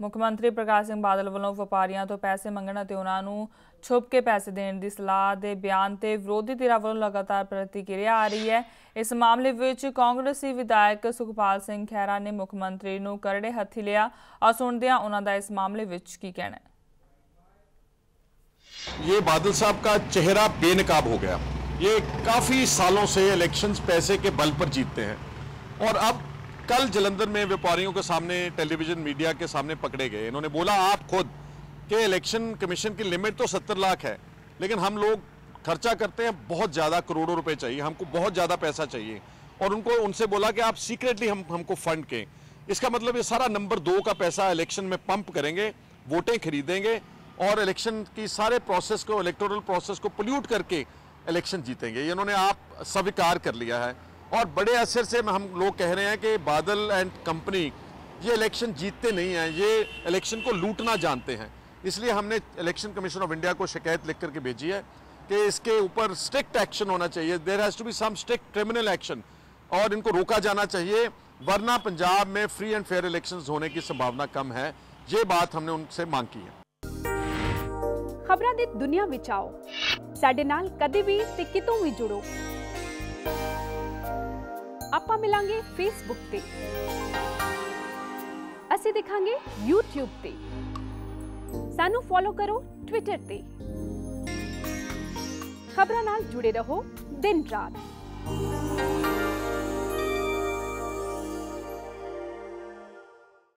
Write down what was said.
ਮੁੱਖ ਮੰਤਰੀ ਪ੍ਰਕਾਸ਼ ਸਿੰਘ ਬਾਦਲ ਵੱਲੋਂ ਵਪਾਰੀਆਂ ਤੋਂ ਪੈਸੇ ਮੰਗਣ ਅਤੇ ਉਹਨਾਂ ਨੂੰ ਛੁਪ ਕੇ ਪੈਸੇ ਦੇਣ ਦੀ ਸਲਾਹ ਦੇ ਬਿਆਨ ਤੇ ਵਿਰੋਧੀ ਧਿਰਾਂ ਵੱਲੋਂ ਲਗਾਤਾਰ ਪ੍ਰਤੀਕਿਰਿਆ ਆ ਰਹੀ ਹੈ ਇਸ ਮਾਮਲੇ ਵਿੱਚ ਕਾਂਗਰਸੀ ਵਿਧਾਇਕ ਸੁਖਪਾਲ ਸਿੰਘ ਖਹਿਰਾ ਨੇ ਮੁੱਖ ਮੰਤਰੀ ਨੂੰ ਕਰੜੇ ਹੱਥੀ ਲਿਆ ਆ ਸੁਣਦੇ ਹਾਂ ਉਹਨਾਂ ਦਾ ਇਸ ਮਾਮਲੇ ਵਿੱਚ ਕੀ ਕਹਿਣਾ ਹੈ ये बादल साहब का चेहरा बेनकाब हो गया ये काफी सालों से इलेक्शंस पैसे के बल पर जीतते हैं और अब कल जलंधर में व्यापारियों के सामने टेलीविज़न मीडिया के सामने पकड़े गए। इन्होंने बोला, आप खुद कि इलेक्शन कमीशन की लिमिट तो सत्तर लाख है, लेकिन हम लोग खर्चा करते हैं, बहुत ज़्यादा करोड़ों रुपए चाहिए, हमको बहुत ज़्यादा पैसा चाहिए। और उनको, उनसे बोला कि, आप सीक्रेटली हम, हमको फंड के। इसका मतलब ये सारा नंबर दो का पैसा इलेक्शन में पंप करेंगे, वोटें खरीदेंगे, और इलेक्शन की सारे प्रोसेस को, इलेक्टोरल प्रोसेस को पोल्यूट करके इलेक्शन जीतेंगे। इन्होंने आप स्वीकार कर लिया है। और बड़े असर से हम लोग कह रहे हैं कि बादल एंड कंपनी ये इलेक्शन जीतते नहीं हैं ये इलेक्शन को लूटना जानते हैं इसलिए हमने इलेक्शन कमीशन ऑफ इंडिया को शिकायत लिख करके भेजी है कि इसके ऊपर स्ट्रिक्ट एक्शन होना चाहिए there has to be some strict criminal action और इनको रोका जाना चाहिए वरना पंजाब में फ्री एंड फेयर इलेक्शंस होने की संभावना कम है ये बात हमने उनसे मांग की है ਖਬਰਾਂ ਦੀ ਦੁਨੀਆ ਵਿੱਚ ਆਓ ਸਾਡੇ ਨਾਲ ਕਦੇ ਵੀ ਤੇ ਕਿਤੋਂ ਵੀ ਜੁੜੋ ਆਪਾਂ ਮਿਲਾਂਗੇ ਫੇਸਬੁੱਕ ਤੇ ਅਸੀਂ ਦਿਖਾਂਗੇ YouTube ਤੇ ਸਾਨੂੰ ਫੋਲੋ ਕਰੋ Twitter ਤੇ ਖਬਰਾਂ ਨਾਲ ਜੁੜੇ ਰਹੋ ਦਿਨ ਰਾਤ